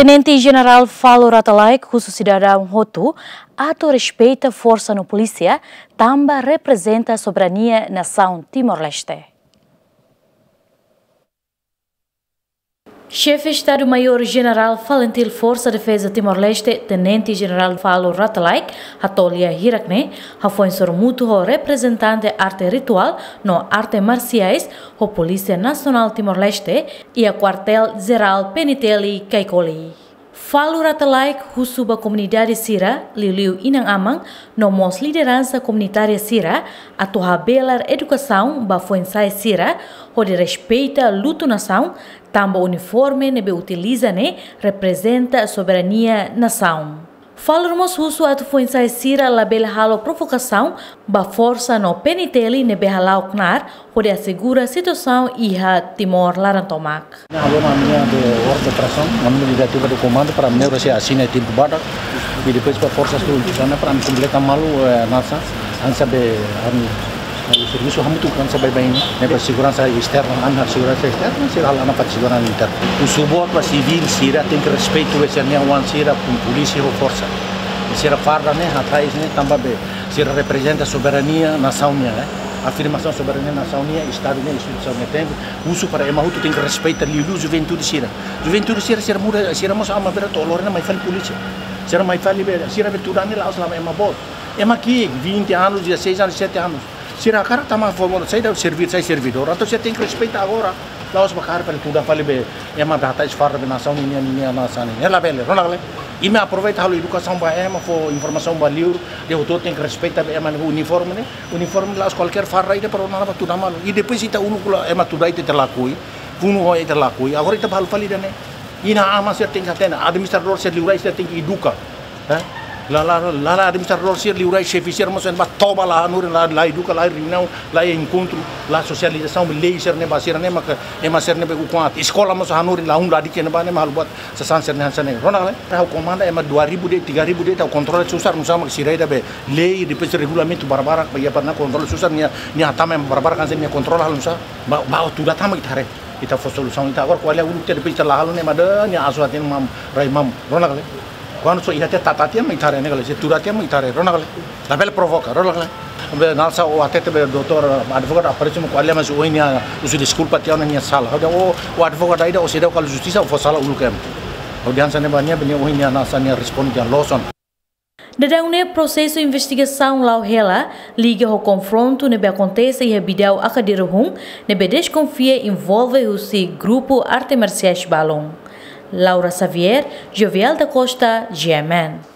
Tenente General Falo Ratalai, khusus cidadão Rotu, ato respeita força no polícia, também representa a soberania nação Timor-Leste. Chefe Estado-Maior-General Valentil Força Defesa Timor-Leste, Tenente-General Falo Ratalaik, Hatolia Hirakne, foi sormuto representante arte ritual no arte marciais, o Polícia Nacional Timor-Leste e a Quartel-Geral Peniteli Kaikoli. Falo ratalai husuba comunidade Sira, Liliu Inang Amang, nomos liderança comunitária Sira, atuha belar educação ba sai Sira, onde respeita luto nação, tamba uniforme nebe utiliza ne, representa a soberania nação. Falamos husu atu foi sira la bela halo provocação, ba força no peniteli ne behalau knar, pode assegura a situação iha Timor Larantomac. Na minha de ordem de operação, na minha diretiva de comando para meu receber assina tempo badak, e depois para forças do para me completar malu nasa, ansa o serviço muito grande sabe bem né para segurança externa. Anda segurança externa lá na parte segurança interna. O suporte para civil sira tem que respeito esse minha one sira com polícia ou força. Sira farda né atrás né também sira representa a soberania nação né. Afirmação soberania nação né estado né instituição né tem uso para é mahuto tem que respeitar o juventude sira juventude sira sira muda sira mas ama ver tolor né mas fala polícia sira mais fala sira veturani lá os lá é uma boa. É aqui 20 anos 16 anos 7 anos Tá mais formado, sai da servir, sai servidor. Então você tem que respeitar agora. Lá os bacar para tudo para liber. É uma data esfarra de nação minha minha nação. Ela bela, não ela. E me aproveita a educação para ema, for informação para livro. Eu todo tem que respeitar ema o uniforme, né? Uniforme lá qualquer farra aí para não tudo mal. E depois está um ema tudo aí ter lá coi. Puno hoy ter lá coi. Agora está balu falida né. E na ama ser tem que ter, administrador ser livre tem que educar. Eh? La la la la administrador ser liurai chefe ser mas ba toba lá no lá lá educa lá reunião lá encontro lá socialização lei ser ne basir ne mak e mas ser ne be kuat escola mas hanuri lá um lá di kena ba ne mal buat sesan ser ne hansa ne rona le tá comanda é ma 2000 de 3000 de tá controle susar musa mak sirai da be lei depois regulamento barbara ba ya parna controle susar nia nia tama barbara kan nia controle hal musa ba ba tu da tama itare ita fo solução ita agora qual é o ter depois tá lá hal ne ma da nia asuatin mam rai mam. Rona le quando so ihate tatati ma itare ne gale se turati ma itare rona gale la belle provoca rona gale be nalsa o atete be doutor advogado aparece com alema so inia usu desculpa tia na minha sala. O o advogado aida o se deu a justiça o sala ulukem audiência ne bania benia o inia na sania responde a loson Dadang processo de investigação lá ela liga ao confronto nebe acontece e bidau akadirhung nebe desconfia envolve o si grupo arte marciais balão. Laura Xavier, Jovial da Costa, GMN.